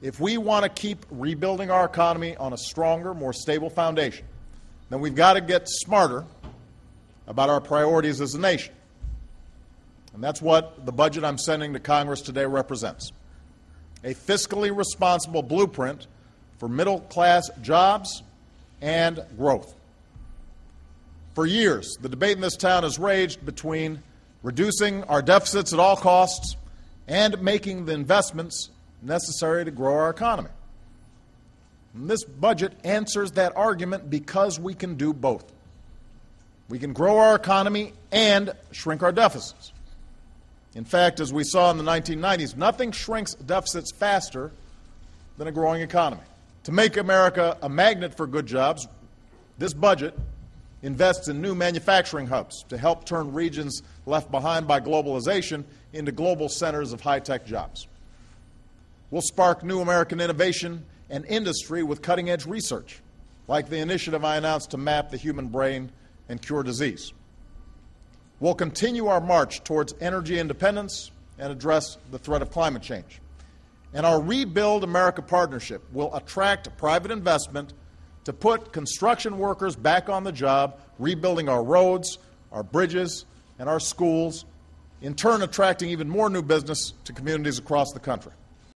If we want to keep rebuilding our economy on a stronger, more stable foundation, then we've got to get smarter about our priorities as a nation. And that's what the budget I'm sending to Congress today represents a fiscally responsible blueprint for middle class jobs and growth. For years, the debate in this town has raged between reducing our deficits at all costs and making the investments necessary to grow our economy. And this budget answers that argument because we can do both. We can grow our economy and shrink our deficits. In fact, as we saw in the 1990s, nothing shrinks deficits faster than a growing economy. To make America a magnet for good jobs, this budget invests in new manufacturing hubs to help turn regions left behind by globalization into global centers of high tech jobs. We'll spark new American innovation and industry with cutting edge research, like the initiative I announced to map the human brain and cure disease. We'll continue our march towards energy independence and address the threat of climate change. And our Rebuild America partnership will attract private investment to put construction workers back on the job, rebuilding our roads, our bridges, and our schools, in turn, attracting even more new business to communities across the country.